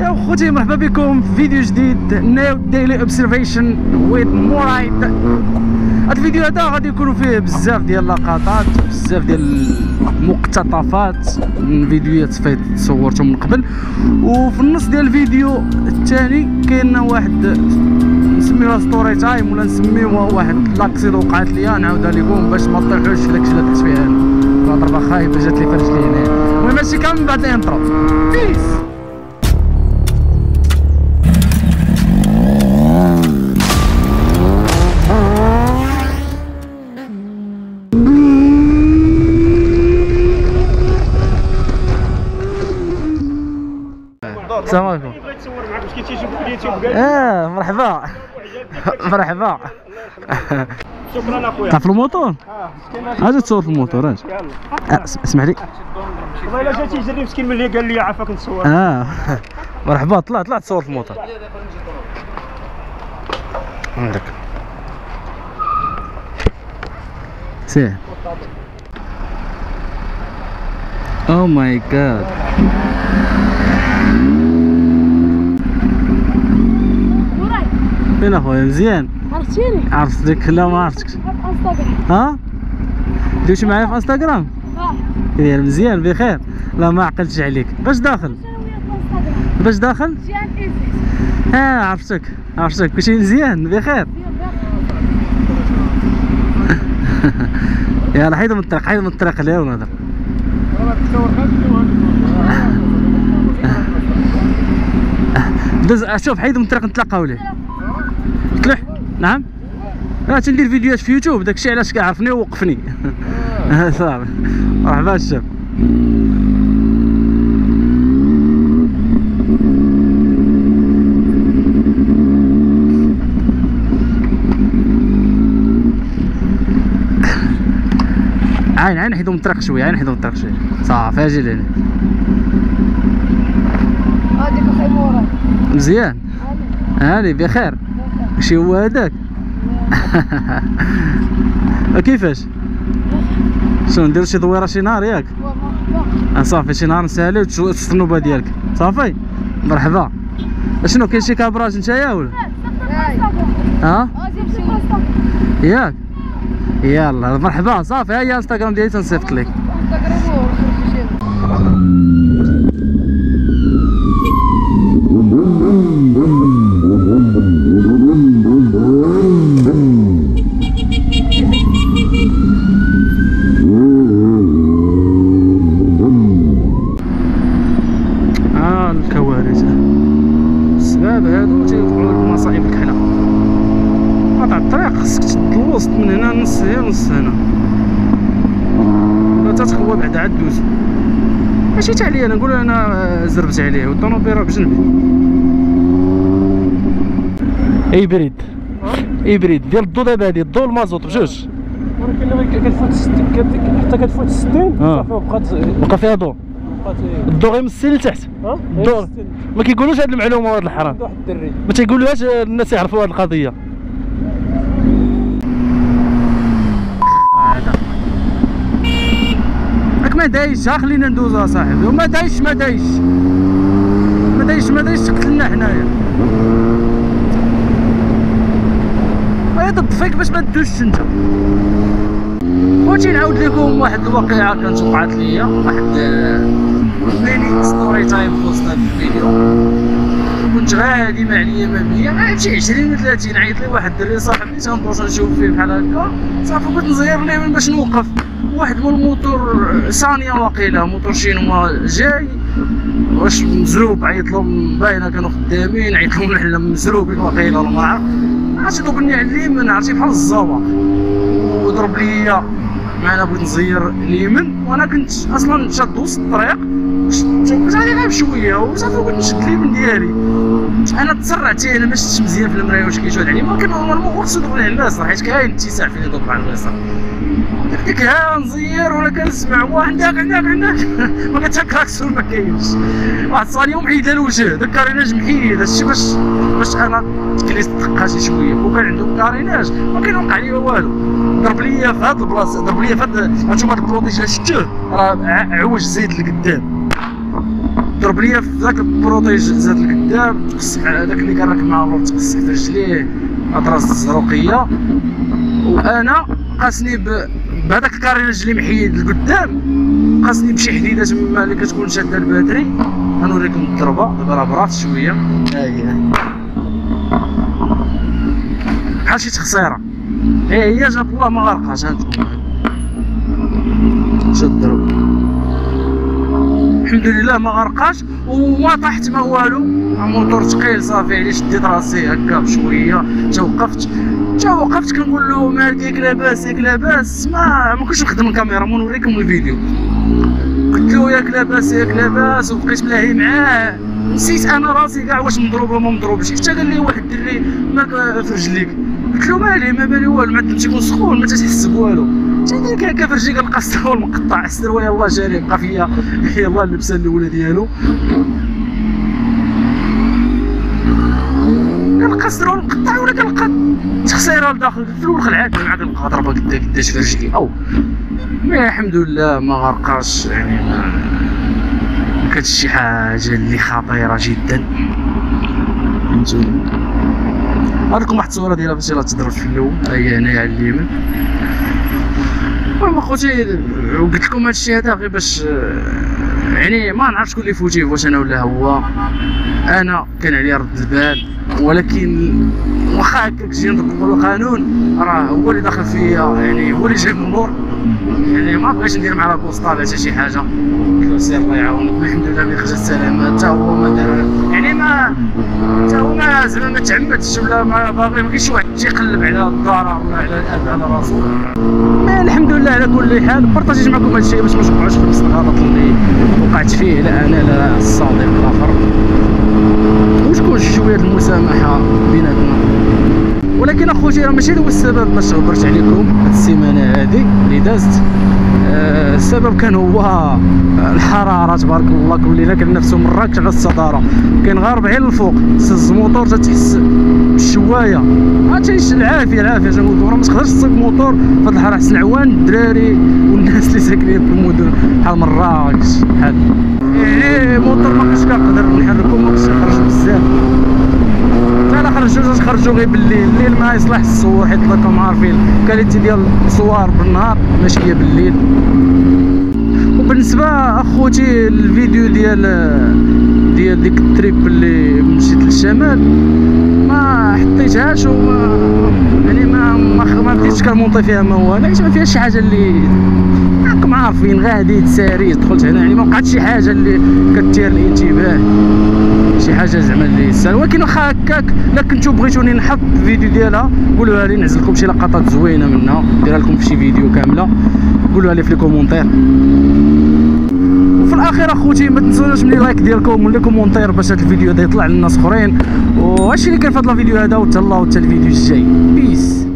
يا خوتي مرحبا بكم. في فيديو جديد. new daily observation with مورايت هاد الفيديو هذا غادي يكونوا فيه بزاف ديال اللقطات بزاف ديال المقتطفات من فيديوهات فايت صورتهم من قبل. وفي النص ديال الفيديو الثاني كاين واحد نسميوها story time ولا نسميوها واحد l'accident وقعت ليا. نعاودها لكم باش ما تطيحوش في داكشي اللي درت فيه أنا. ضربه خايبه جات لي في رجلي هنا المهم هادشي كامل بعد ال intro. peace السلام عليكم آه مرحبا. مرحبا. شكرا أخويا. تعرف الموتور أجي تصور في الموتور أجي آه، اس- اسمح لي. والله إلا جا تيجري مسكين ملي قال لي عافاك نتصور. آه. مرحبا. طلع طلع تصور في الموتور عندك. سير oh my god فين اخويا مزيان عرفتيني عرفتك لا ما عرفتكش ها دوشي معايا في انستغرام آه يا مزيان بخير لا ما عقلتش عليك باش داخل باش داخل آه عرفتك عرفتك كلشي مزيان بخير يلا حيدوا من الطريق حيدوا من الطريق اليوم هذا دز شوف حيدوا من الطريق نتلاقاو ليه تلوح نعم. لا تندير فيديوهات في يوتيوب داكشي علاش كيعرفني ووقفني. صافي. مرحبا الشاب عين عين حيدوا من الطريق شوية عين حيدوا من الطريق شوية. صافي أجي لهنا. هذيك أخي موراي مزيان. هاني بخير. شي هو هذاك كيفاش؟ شنو ندير شي دويرة شي نهار ياك؟ آه صافي شي نهار نسالي وتشوف النوبه ديالك. صافي مرحبا. شنو كاين شي كابراج نتايا ولا؟ ها؟ ياك. يلا مرحبا. صافي ها هي انستغرام ديالي تنصيفط لك. هنا نص هنا لا تتخوى بعد عاد دوز. ماشي تاع عليا أنا نقول أنا زربت عليه والطوموبيل راه بجنبي. hybride hybride ديال الضو دابا هادي الضو المازوط بجوج. ولكن كتفوت حتى كتفوت 60 آه. صافي بقات بقى فيها ضو. الضو غير من السن لتحت الضو. ما كيقولوش هاد المعلومة هاد الحرام. ما تيقولوهاش الناس يعرفوا هاد القضية. ما دايش ها خلينا ندوز اصاحبي وما دايش ما دايش. ما دايش ما دايش تقتلنا حنايا. هيا تطفيك باش ما تدوزش أنت؟ خوتي نعاود لكم واحد الواقعة كانت وقعت ليا. واحد mini story time في وسط الفيديو. كنت غادي ما عليا ما بيا شي 20 ولا 30 عيط لي واحد الدري صاحبي تنبوش نشوف فيه بحال هكا. صافي بغيت نزير ليه باش نوقف. واحد من الموتور ثانية واقيلا موتور chinois جاي واش مزروب عيط لهم باينة كانوا خدامين عيط لهم الحلم مزروبين واقيلا ولا ما عرف. عرفتي دوبلني على اليمين عرفتي بحال الزواق. وضرب ليا معنا بغيت نزير اليمين وأنا كنت أصلا شاد وسط الطريق. كنت غادي غير بشوية وصافي بغيت نشد اليمين ديالي. أنا تسرعت أنا ما شفتش مزيان في المراية واش كيشهد عليا ولكن normalement خصو يدور على اليسار حيت كاين اتساع فين يدور على اليسار ديك ها نزير وأنا كنسمع. واحد عندك عندك عندك ما كتكراكسون ما كاينش. واحد الثانية ومحيده الوجه داك كاريناج محيد. هادشي باش باش أنا تكليت دقه شي شوية. وكان عندهم كاريناج ما كان وقع لي والو. ضرب ليا في هاد البلاصة ضرب ليا في هاد هانتوما هاد شفتوه راه ع- عوج زيد لقدام ضرب ليا في ذاك البروتيج زاد القدام. تقص على داك اللي كان راكب مع الروب تقص في رجليه. أطراس الزروقيه وأنا قاسني ب... بهذاك ال carénage اللي محيد لقدام. قاسني بشي حديده تما اللي كتكون شاده ال batterie. غنوريكم الضربة. دابا راه برات شوية. ها هي. بحال شي تخسيرة. هي هي جاب الله ما غرقاش هانتوما. شاد الضرب الحمد لله ما غرقاش وما طحت ما والو. موتور ثقيل صافي عليه شديت راسي هكا بشويه. توقفت توقفت كنقول له مالك ياك لاباس ياك لاباس. ما ما كنتش نخدم الكاميرا ما نوريكم الفيديو. قلت له ياك لاباس ياك لاباس وبقيت ملاهي معاه. نسيت أنا راسي كاع واش مضروب ولا ما مضروبش. حتى قال لي واحد الدري ماك في رجليك. قلت له مالي ما بالي والو ما تيكون سخون ما تحس بوالو في رجلي قال القصة مقطع السروال يلاه جاري بقى فيا يلاه اللبسة الأولى ديالو. كنلقى السروال مقطع ولا كنلقى تخسيرة لداخل؟ في الأول خلعات مع كنلقى ضربة قدا قداش في رجلي أو الحمد لله ما غرقاش يعني ما كانتش شي حاجة اللي خطيرة جدا. فهمتوني؟ هذيكم واحد الصورة ديالها فاش تضرب في الأول. هي هنايا على اليمين. المهم اخوتي وقلت لكم هذا الشيء هذا غير باش يعني ما نعرف شكون اللي فوتيه واش أنا ولا هو أنا كان عليا رد البال ولكن واخا هكاك جينا نطبقوا القانون راه هو اللي دخل فيا يعني هو اللي جاب النور يعني ما بغيتش ندير مع لا بوسطال حتى شي حاجة. قلت له سير الله يعاونك. الحمد لله ملي خرجت سلامه حتى هو ما دار. يعني ما حتى هو ما زعما ما تعمدش ولا ما باغي ما كاينش واحد تيقلب على الضرر ولا على الاذى على راسو. مي الحمد لله على كل حال بارطاجيت معكم هذا الشيء باش ما نوقعوش في نفس الغلط اللي وقعت فيه لا أنا لا الصديق الآخر. وتكون شوية المسامحة بيناتنا؟ ولكن اخوتي راه ماشي هو السبب باش غبرت عليكم هاد السيمانة هادي اللي دازت. آه، السبب كان هو آه، الحرارة تبارك الله كل ليلة كنفسو مراكش على الصدارة. كاين غير 40 الفوق سز الموتور تتحس بالشوايه تايش العافية العافية تنقول راه ما تقدرش تصيب موتور في هاد الحراره حسن العوان الدراري والناس اللي ساكنين في المدن بحال مراكش بحال. يعني موتور ما كنقدر نحركو ما كنخرج بزاف. حتى لا خرجوا خرجوا غير بالليل. الليل ما يصلح الصور حيت راكم عارفين الكاليتي ديال الصور بالنهار ماشي هي بالليل. وبالنسبة أخوتي الفيديو ديال ديال ديك ال trip اللي مشيت للشمال ما حطيتهاش وما يعني ما ما, بديتش كنمونطي فيها ما هو حيت ما فيهاش شي حاجة اللي عارفين غادي تساري. دخلت هنا يعني ما وقعت شي حاجة اللي كتثير الانتباه. شي حاجة زعما اللي سهل ولكن واخا هكاك الا كنتو بغيتوني نحط الفيديو ديالها قولوها لي نعزل لكم شي لقطات زوينة منها نديرها لكم في شي فيديو كاملة قولوها لي في les commentaires. وفي الأخير أخوتي ما تنسوناش من like ديالكم ولا commentaire باش هذا الفيديو هذا يطلع للناس أخرين. وهادشي اللي كان في هذا الفيديو هذا وتهلاو حتى الفيديو الجاي. peace